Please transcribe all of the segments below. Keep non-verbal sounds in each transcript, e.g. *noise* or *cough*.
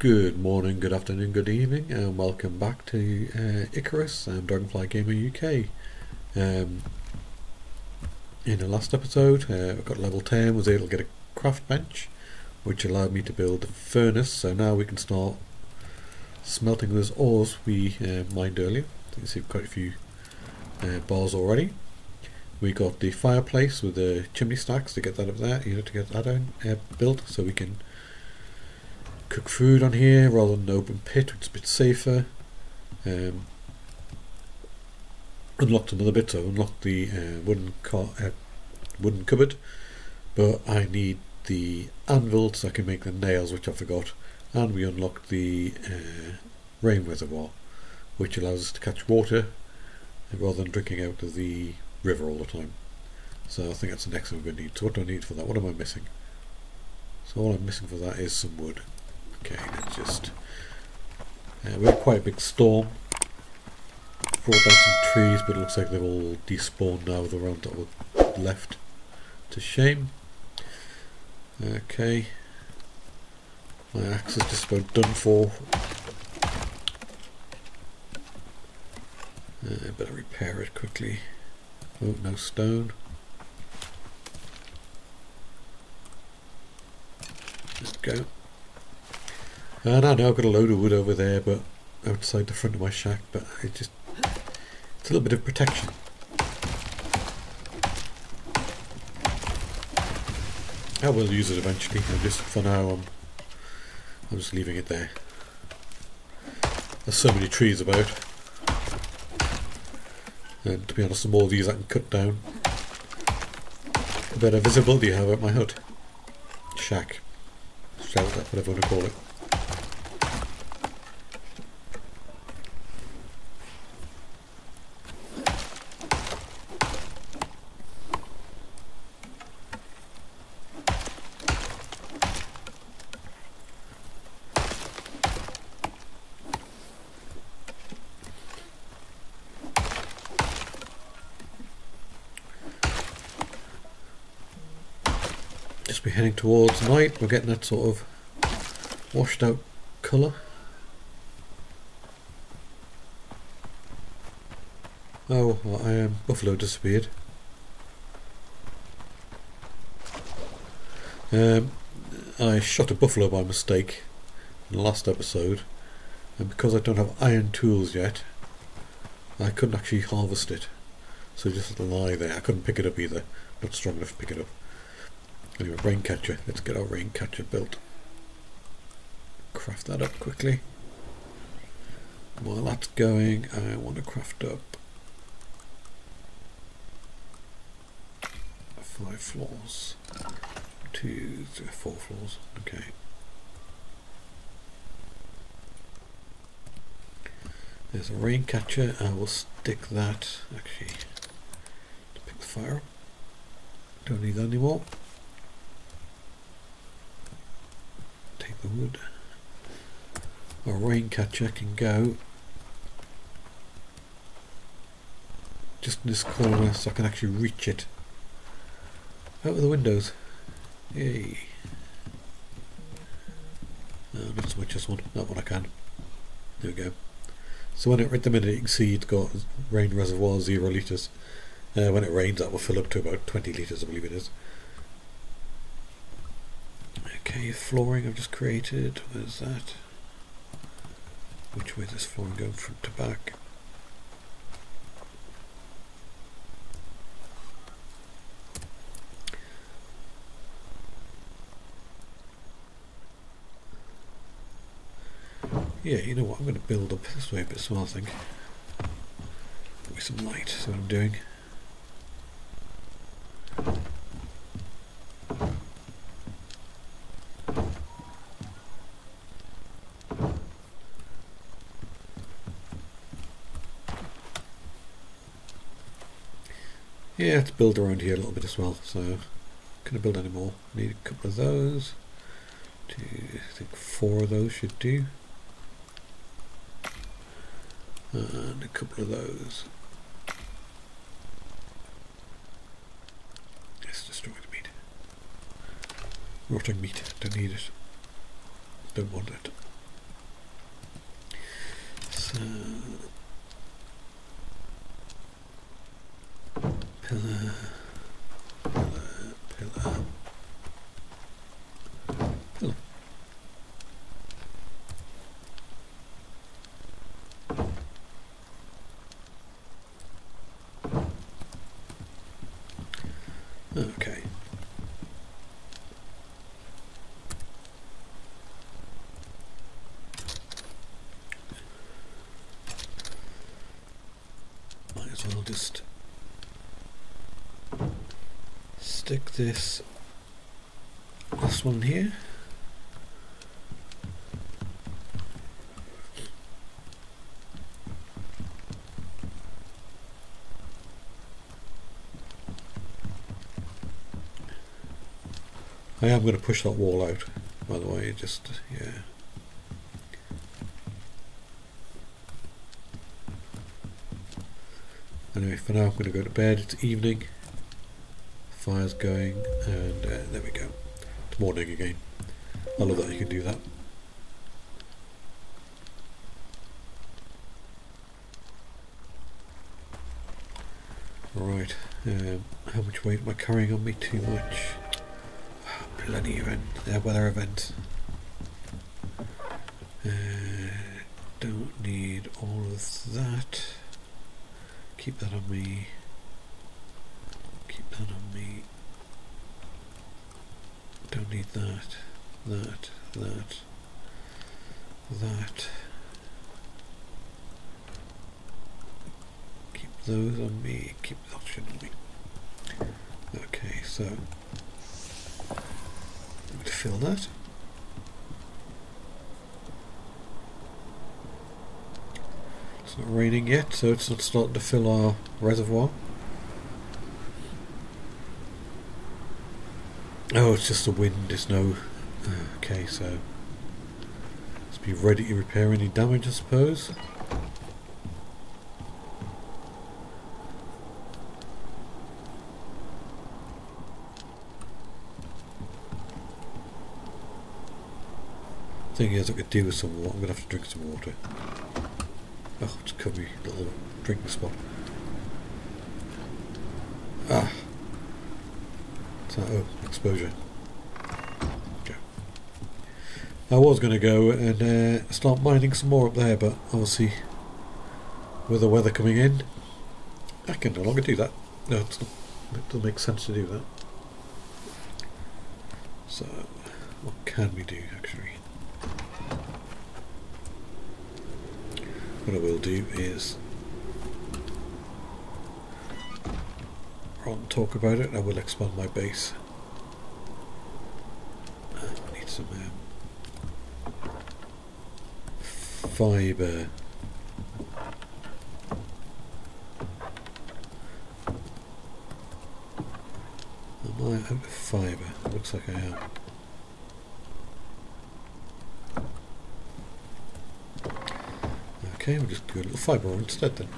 Good morning, good afternoon, good evening, and welcome back to uh, Icarus and Dragonfly Gamer UK. Um, in the last episode, uh, I got level 10, was able to get a craft bench, which allowed me to build a furnace, so now we can start smelting those ores we uh, mined earlier. You can see quite a few uh, bars already. We got the fireplace with the chimney stacks to get that up there, you know, to get that on, uh, built, so we can cook food on here rather than an open pit, which is a bit safer. Um, unlocked another bit, so unlocked the uh, wooden uh, wooden cupboard, but I need the anvil so I can make the nails, which I forgot, and we unlocked the uh, rain reservoir, which allows us to catch water rather than drinking out of the river all the time. So I think that's the next thing to need. So what do I need for that? What am I missing? So all I'm missing for that is some wood. Okay, just... Uh, we had quite a big storm. Brought down some trees, but it looks like they've all despawned now with the round that were left. A shame. Okay. My axe is just about done for. Uh, better repair it quickly. Oh, no stone. Let's go. And I know I've got a load of wood over there, but outside the front of my shack, but it just it's a little bit of protection. I will use it eventually. I'm just for now I'm I'm just leaving it there. There's so many trees about. And to be honest, the more of these I can cut down, the better visibility I have at my hut. Shack. Shelter, whatever you want to call it. Towards night. We're getting that sort of washed out colour. Oh, well, I am. Buffalo disappeared. Um, I shot a buffalo by mistake in the last episode, and because I don't have iron tools yet, I couldn't actually harvest it. So just lie there. I couldn't pick it up either. Not strong enough to pick it up. Anyway, rain catcher. Let's get our rain catcher built. Craft that up quickly. While that's going, I want to craft up five floors. Two, three, four floors. Okay. There's a rain catcher. I will stick that actually to pick the fire up. Don't need that anymore. Take the wood. Our rain catcher can go just in this corner so I can actually reach it. Out of the windows. Yay. No, not so much this one. That one I can. There we go. So when it, at the minute you can see it's got rain reservoir zero litres. Uh, when it rains that will fill up to about 20 litres I believe it is. Okay, flooring I've just created. Where's that? Which way is this flooring going front to back? Yeah, you know what, I'm going to build up this way a bit as well, I think. With some light, see what I'm doing. Yeah, let's build around here a little bit as well, so can't build any more? Need a couple of those. Two, I think four of those should do. And a couple of those. Let's destroy the meat. Rotting meat, don't need it. Don't want it. So pillar, pillar, pillar, pillar. Okay. Might as well just stick this last one here. I am going to push that wall out, by the way, just, yeah. Anyway, for now I'm going to go to bed, it's evening, fire's going, and uh, there we go. It's morning again. I love that you can do that. Right, um, how much weight am I carrying on me? Too much. Bloody event, uh, weather event. Uh, don't need all of that. Keep that on me. Keep that on me. Don't need that. That. That. That. Keep those on me. Keep oh, that shit on me. Okay, so to fill that. It's not raining yet, so it's not starting to fill our reservoir. Oh, it's just the wind, it's no... Uh, okay, so... Let's be ready to repair any damage, I suppose. Thing is, I could do with some water. I'm going to have to drink some water. Oh, it's cover me little drinking spot. Oh, exposure. Okay. I was going to go and uh, start mining some more up there, but obviously with the weather coming in, I can no longer do that. No, not, it doesn't make sense to do that. So, what can we do actually? What I will do is than talk about it, I will expand my base. I need some um, fibre. Am I out of fibre? Looks like I am. Okay, we'll just do a little fibre instead then.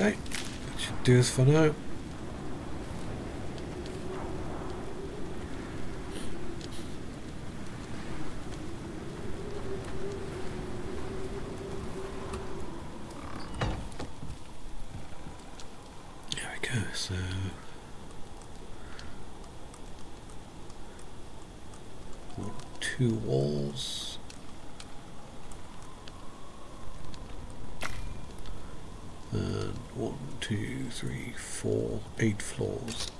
Okay, that should do us for now. There we go, so two walls. And one, two, three, four, eight floors.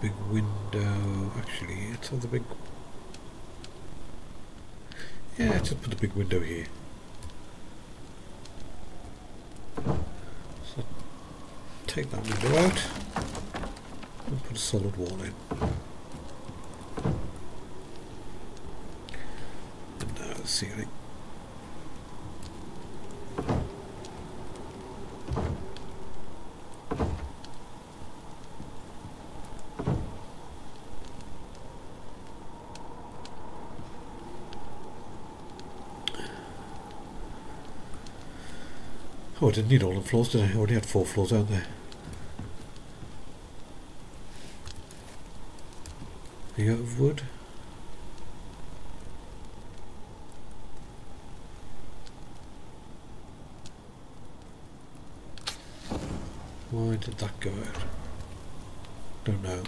Big window. Actually, it's have the big. Yeah, let's just put the big window here. So take that window out and put a solid wall in. And now the ceiling. Oh, I didn't need all the floors, did I? I already had four floors out there. Are you out of wood? Why did that go out? Don't know.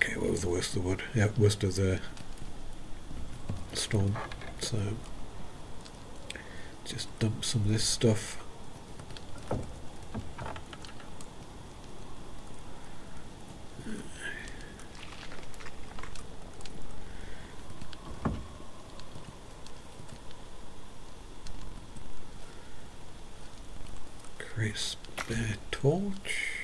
Okay, the of the wood? Yeah, worst of the storm. So just dump some of this stuff. Create a spare torch.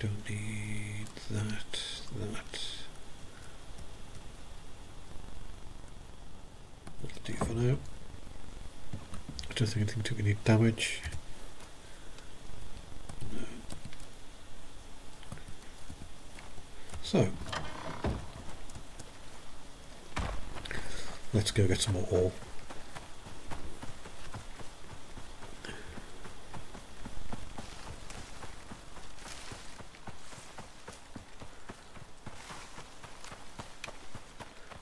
Don't need that, that. That'll do for now. I don't think anything took any damage. No. So, let's go get some more ore.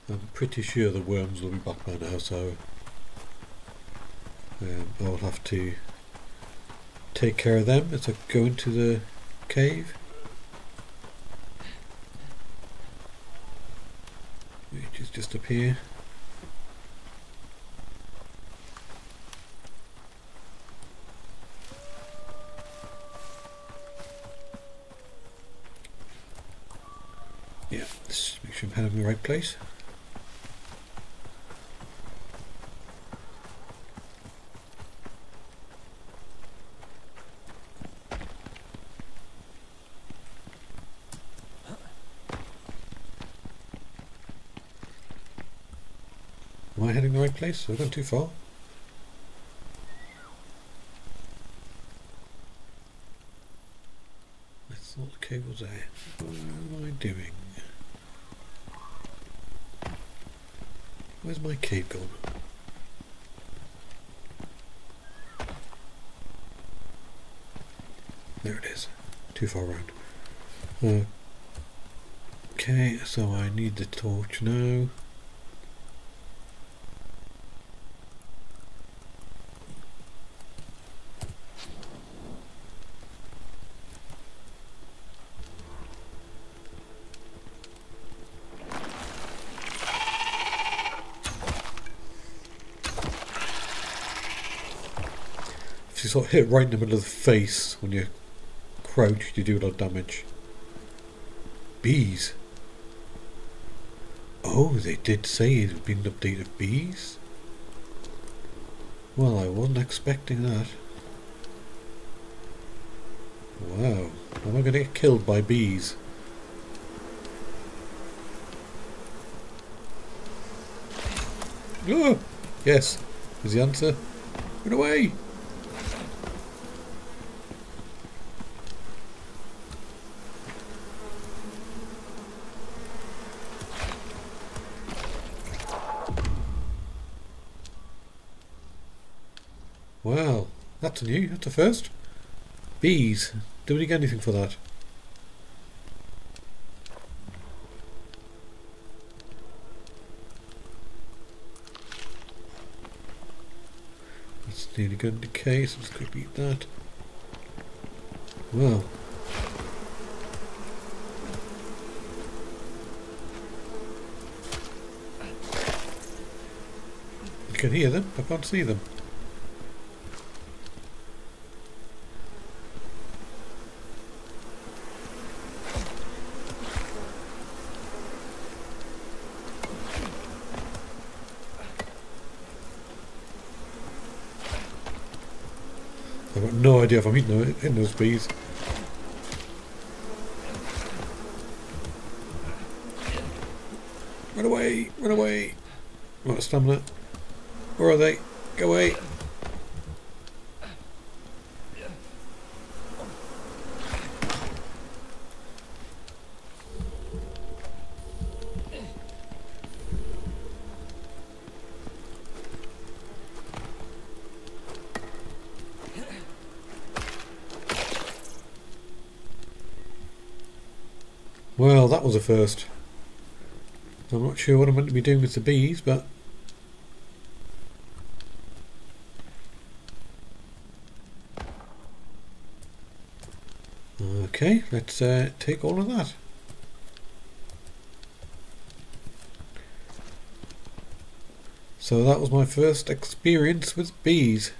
I'm pretty sure the worms will be back by now, so um, I'll have to take care of them as I go into the cave. Which is just up here. Yeah, let's make sure I'm heading in the right place. Am I heading the right place? Have I gone too far? I thought the was there. What am I doing? Where's my cave gone? There it is. Too far around. Okay, so I need the torch now. Sort of hit right in the middle of the face when you crouch, you do a lot of damage. Bees. Oh, they did say it had been an update of bees. Well, I wasn't expecting that. Wow. Am I going to get killed by bees? Oh, *gasps* yes, is the answer. Run away! That's new. That's the first. Bees. Do we get anything for that? That's nearly going to decay, so let's go eat that. Well. You can hear them, I can't see them. Idea if I'm eating in those bees. Run away! Run away! What stamina? Where are they? Go away! First. I'm not sure what I'm meant to be doing with the bees, but... Okay, let's uh, take all of that. So that was my first experience with bees.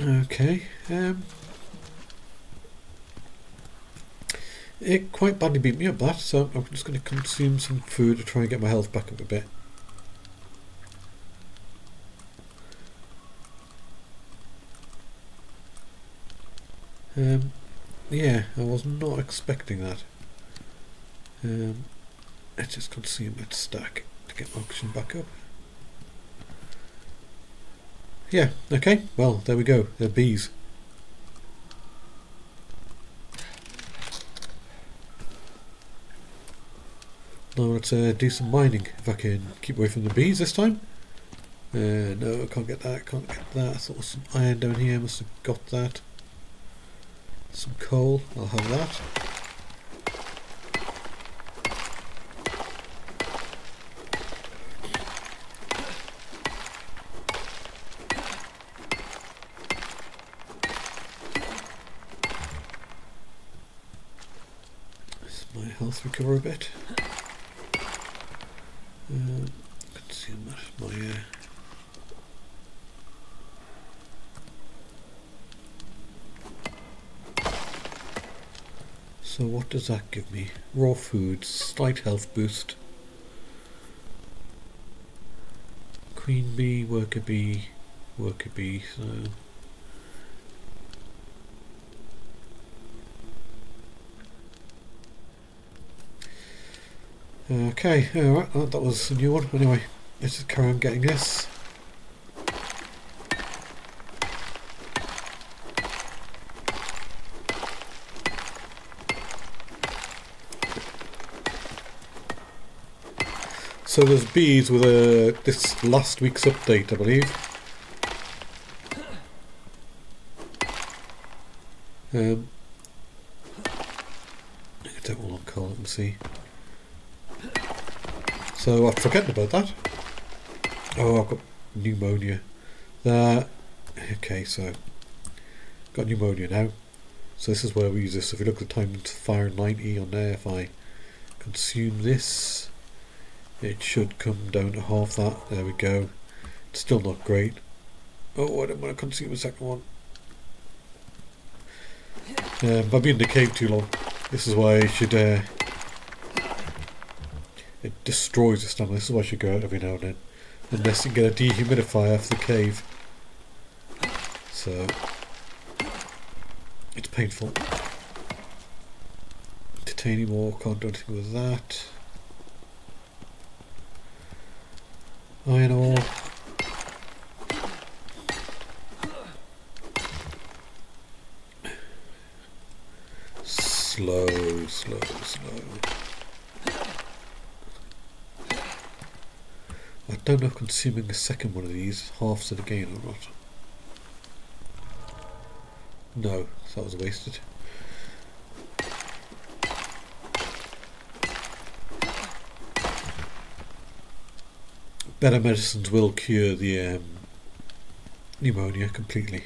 Okay. Um, it quite badly beat me up that, so I'm just going to consume some food to try and get my health back up a bit. Um, yeah, I was not expecting that. Um, let's just consume that stack to get my oxygen back up. Yeah, okay, well, there we go. They're bees. Now let's uh, do some mining, if I can keep away from the bees this time. Uh, no, I can't get that, can't get that. I thought some iron down here, must have got that. Some coal, I'll have that. My health recover a bit. Uh, let's see my, my uh, So what does that give me? Raw food, slight health boost. Queen bee, worker bee, worker bee, so Okay, alright, that was a new one. Anyway, let's carry on getting this. So there's bees with a this last week's update, I believe. Um, I take one on call it and see. So I've forgotten about that. Oh, I've got pneumonia. There. Okay, so got pneumonia now. So this is where we use this. If you look at the time to fire 90 on there, if I consume this, it should come down to half that. There we go. It's still not great. Oh, I don't want to consume a second one. Um, I've been in the cave too long. This is why I should uh, it destroys the stomach. This is why I should go out every now and then. Unless you get a dehumidifier for the cave. So, it's painful. Titanium ore, can't do anything with that. Iron ore. Slow, slow, slow. I don't know if consuming a second one of these halves the gain or not. No, that was wasted. Better medicines will cure the um, pneumonia completely.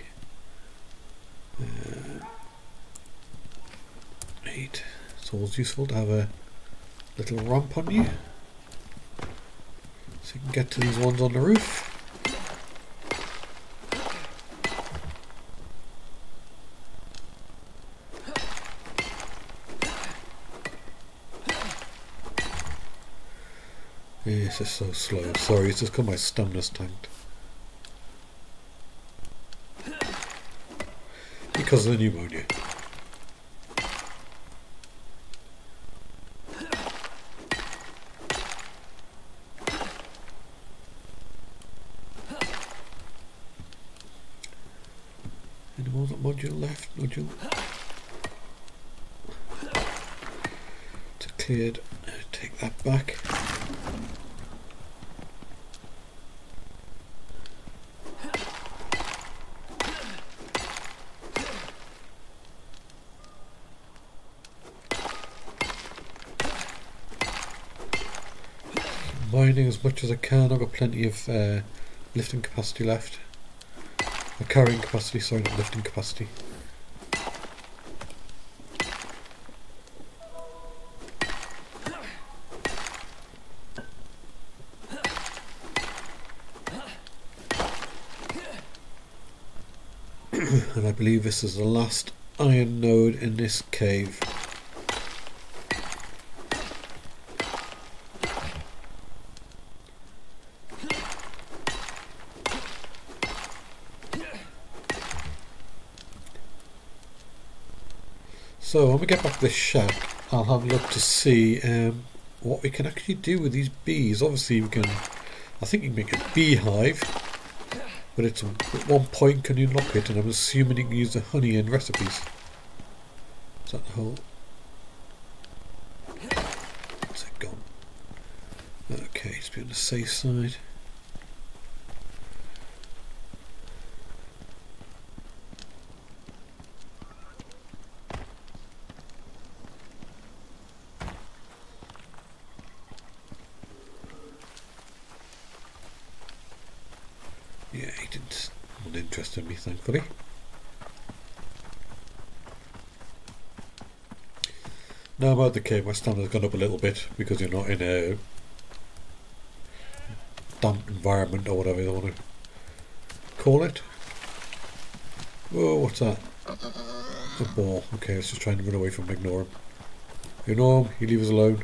Uh, eight. It's always useful to have a little ramp on you so you can get to these ones on the roof. Is so slow. Sorry, it's just because my stamina's tanked. Because of the pneumonia. Any more that module left? Module. It's cleared. Uh, take that back. As much as I can. I've got plenty of uh, lifting capacity left. Or carrying capacity, sorry, not lifting capacity. *coughs* and I believe this is the last iron node in this cave. So when we get back to the shed, I'll have a look to see um, what we can actually do with these bees. Obviously we can, I think you can make a beehive, but it's at one point can you lock it, and I'm assuming you can use the honey in recipes. Is that the whole? What's it gone? Okay, it's be on the safe side. interested me, thankfully. Now I'm out the cave, my standard's gone up a little bit because you're not in a damp environment or whatever you want to call it. Whoa, what's that? A ball. Okay, it's just trying to run away from ignore him. Ignore him, he leave us alone.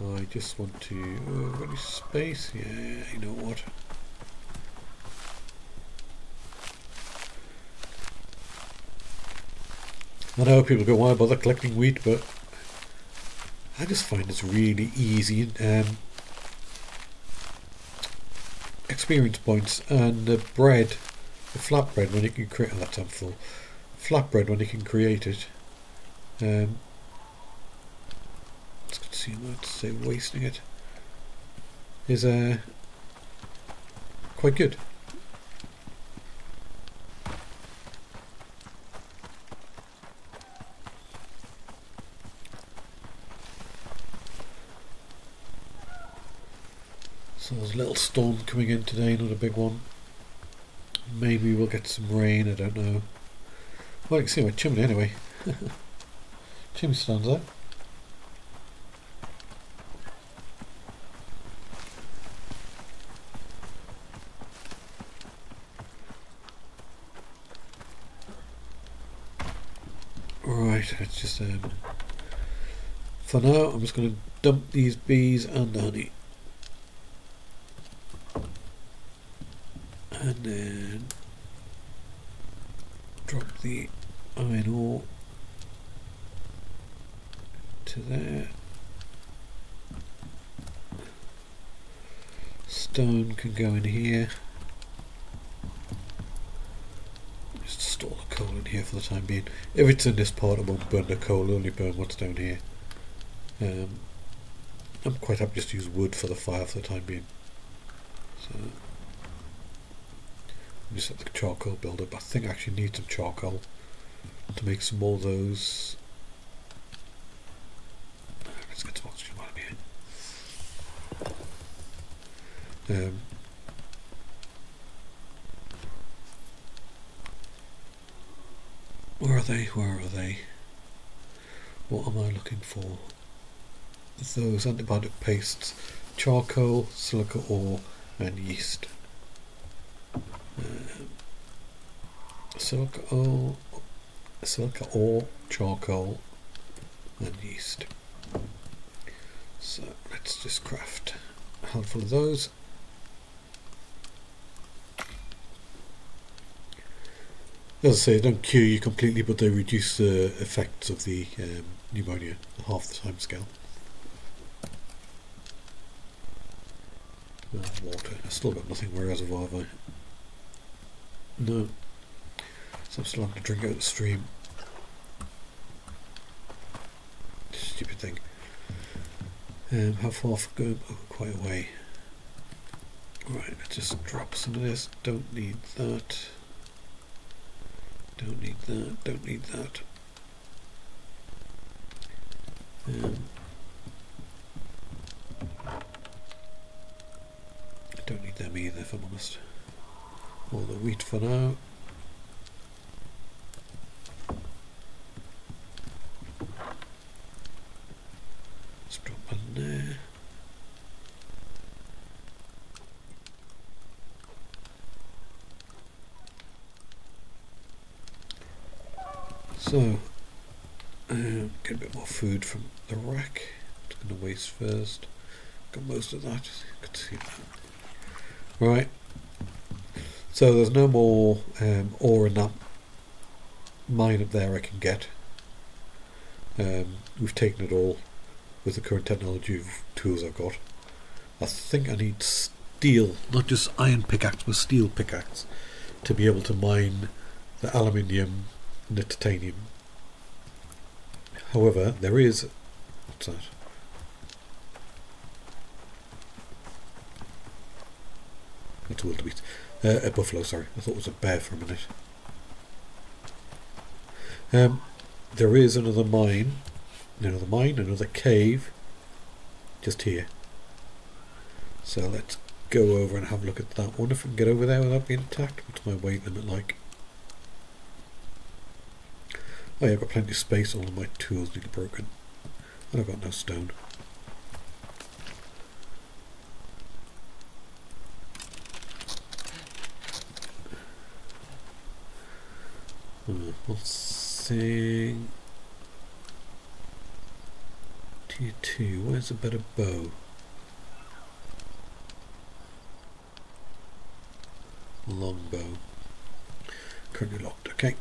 I just want to... Uh, any space? Yeah, you know what? I know people go, why bother collecting wheat, but I just find it's really easy. Um, experience points and the bread, the flatbread when you can create, oh that's full, flatbread when you can create it. Um, let's see what say wasting it is uh, quite good. So there's a coming in today, not a big one. Maybe we'll get some rain, I don't know. Well, I can see my chimney anyway. *laughs* chimney stands out. Right, it's just um, for now I'm just going to dump these bees and the honey. And then drop the iron ore to there. Stone can go in here. Just store the coal in here for the time being. If it's in this part, I won't burn the coal, only burn what's down here. Um, I'm quite happy just to use wood for the fire for the time being. So, let the charcoal build up. I think I actually need some charcoal to make some more of those Um, where are they? Where are they? What am I looking for? Those antibiotic pastes, charcoal, silica ore, and yeast. Silica ore, silica ore, charcoal, and yeast. So let's just craft a handful of those. As I say, they don't cure you completely, but they reduce the effects of the um, pneumonia half the time scale. Water. I still got nothing. Where reservoir have? No. So I'm still having to drink out the stream. Stupid thing. Um, how far for going? Oh, quite a way. Right, let's just drop some of this. Don't need that. Don't need that, don't need that. Um, I don't need them either, if I'm honest. All the wheat for now. Let's drop in there. So, um, get a bit more food from the rack. Just going to waste first. Got most of that. You can see that. Right. So there's no more um, ore in that mine up there I can get. Um, we've taken it all with the current technology of tools I've got. I think I need steel, not just iron pickaxe, but steel pickaxe to be able to mine the aluminium and the titanium. However, there is what's that? That's a wildebeest. Uh, a buffalo, sorry. I thought it was a bear for a minute. Um, there is another mine, another mine, another cave, just here. So let's go over and have a look at that one. If I can get over there without being attacked, what's my weight limit like? Oh yeah, I've got plenty of space, all of my tools need broken. And I've got no stone. Hmm, we'll see. Tier 2, where's a better bow? Longbow. Currently locked, okay.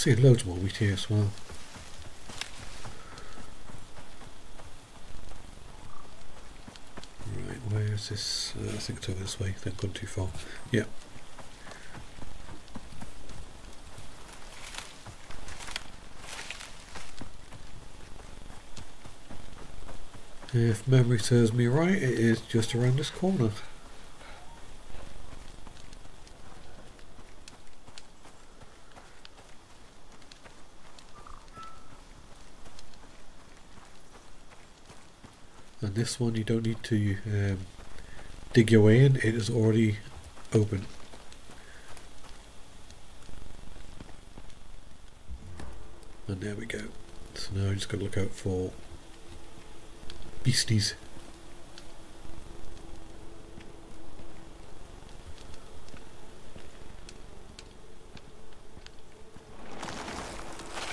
See loads more wheat here as well. Right, where is this? Uh, I think it's over this way. They've gone too far. Yeah. If memory serves me right, it is just around this corner. This one you don't need to um, dig your way in. It is already open. And there we go. So now I just got to look out for beasties.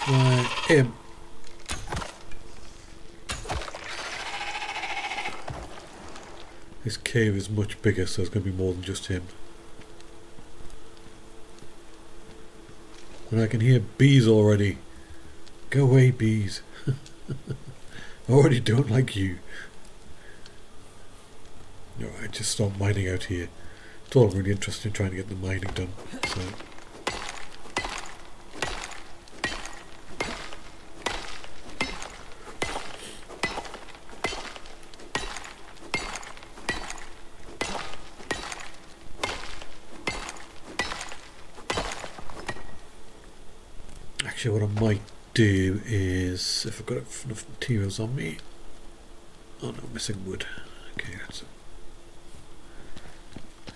Right This cave is much bigger, so there's going to be more than just him. And I can hear bees already. Go away, bees. *laughs* I already don't like you. Alright, just stop mining out here. It's all really interested in trying to get the mining done. So. Actually, what I might do is, if I've got enough materials on me, oh no, missing wood. Okay, that's it.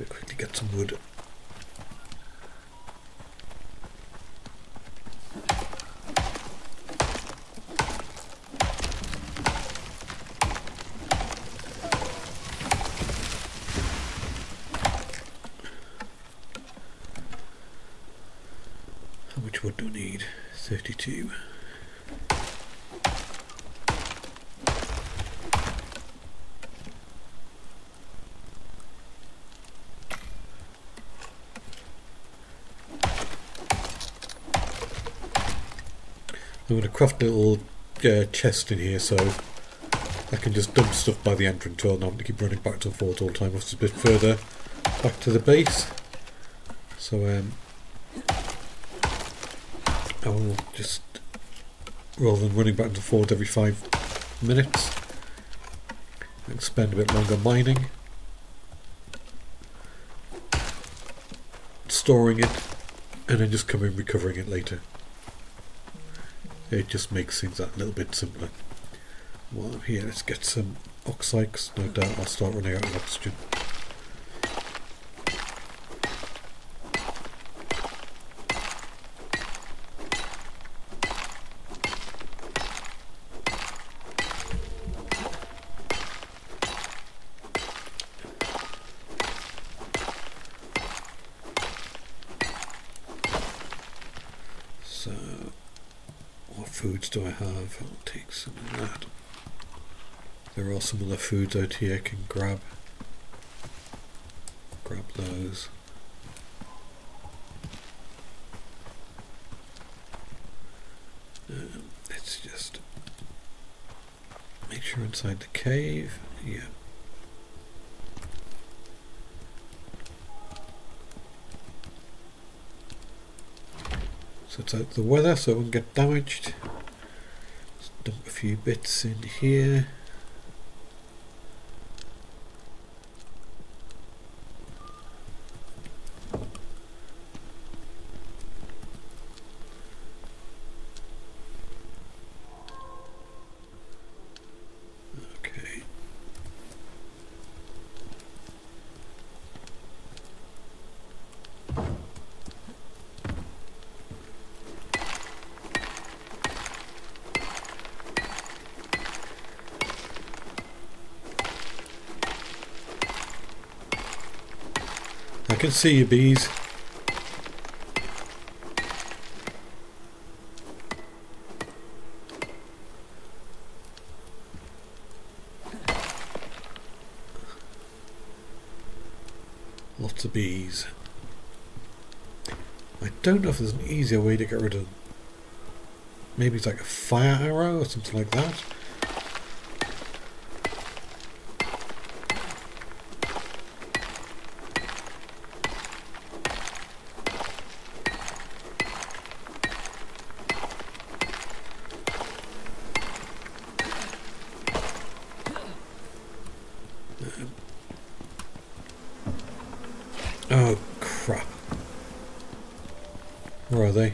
Quickly get some wood. How much wood do I need? 32. I'm going to craft a little uh, chest in here so I can just dump stuff by the entrance rather than having to keep running back to the fort all the time. It's a bit further back to the base. So um, I will just, rather than running back and forth every five minutes, can spend a bit longer mining, storing it, and then just come in recovering it later. It just makes things that little bit simpler. Well, here, let's get some oxite, no doubt I'll start running out of oxygen. So, what foods do I have? I'll take some of that. There are some other foods out here I can grab. Grab those. Um, let's just make sure inside the cave. Yeah. So it's out the weather so it won't get damaged. Dump a few bits in here. Okay. I can see you bees. Lots of bees. I don't know if there's an easier way to get rid of them. Maybe it's like a fire arrow or something like that. Oh crap. Where are they?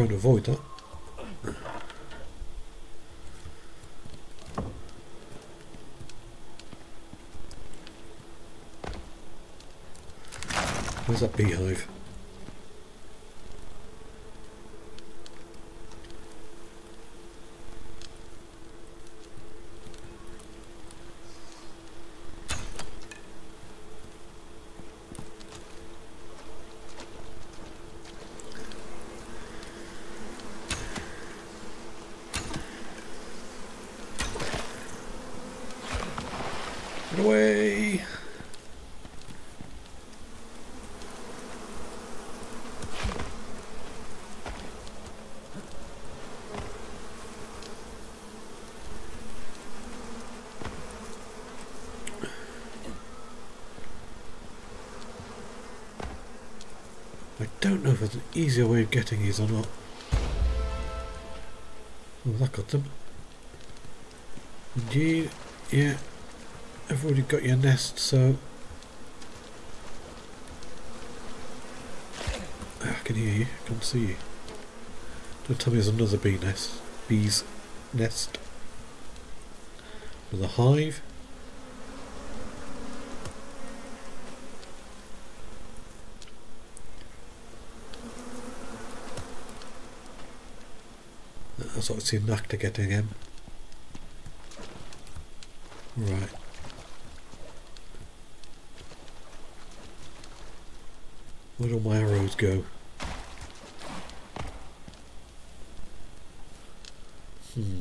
Trying to avoid that. Where's that beehive? Get away! know if there's an easier way of getting these or not. Oh, that got them. Indeed, yeah. I've already got your nest, so... Ah, I can hear you, I can't see you. Don't tell me there's another bee nest. Bee's nest. With a hive. Obviously a knack to getting him. Right. Where do my arrows go? Hmm.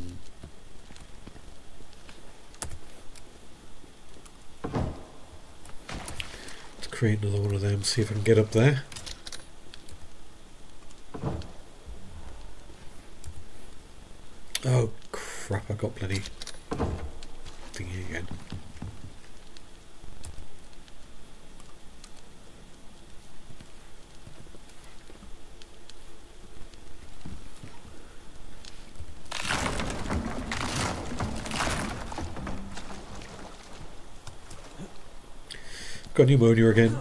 Let's create another one of them, see if I can get up there. Oh crap, I got plenty thingy again. Got pneumonia again.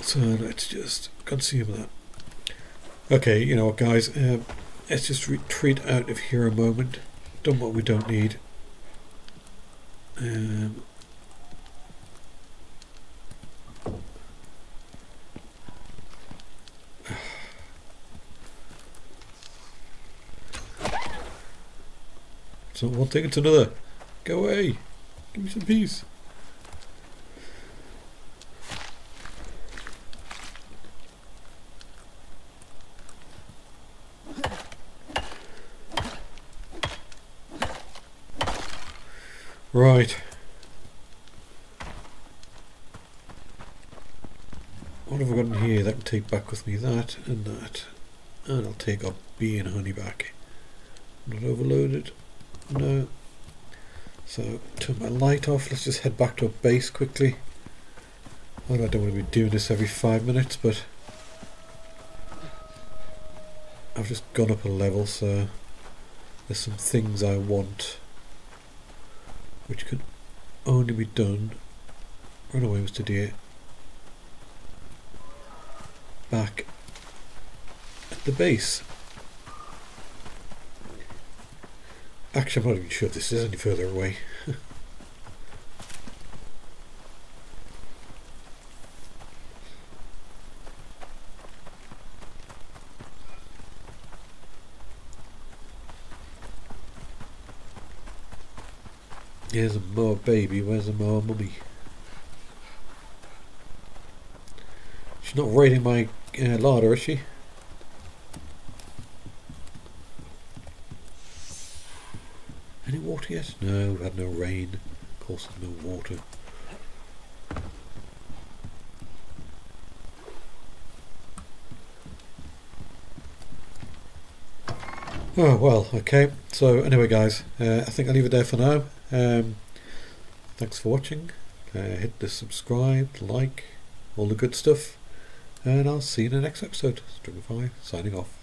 So let's just consume that. Okay, you know what guys, uh, let's just retreat out of here a moment. Done what we don't need. Um, *sighs* so one thing it's another. Go away. Give me some peace. Right. What have I got in here that can take back with me? That and that. And I'll take our bee and honey back. Not overloaded. No. So turn my light off. Let's just head back to our base quickly. I don't want to be doing this every five minutes, but I've just gone up a level, so there's some things I want which can only be done run away Mr Deer back at the base. Actually I'm not even sure if this is any further away *laughs* Here's a more baby, where's a more mummy? She's not raiding my uh, larder, is she? Any water yet? No, we've had no rain. Of course there's no water. Oh well, okay. So anyway guys, uh, I think I'll leave it there for now. Um, thanks for watching. Uh, hit the subscribe, like, all the good stuff. And I'll see you in the next episode. String 5 signing off.